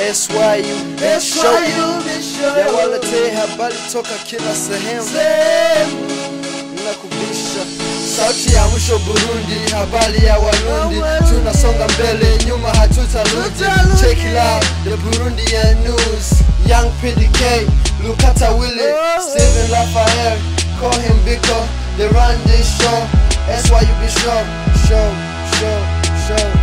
SYU Show yawaletee habari toka kila sehemu nakubisha sauti ya mwisho Burundi, habari ya Warundi, tunasonga mbele, nyuma hatutarudi. Check it out, the Burundian news. Young PDK, Lukata Willy, Steven Raphael, call him Biko. the Randy show, SYU Show, show, show, show.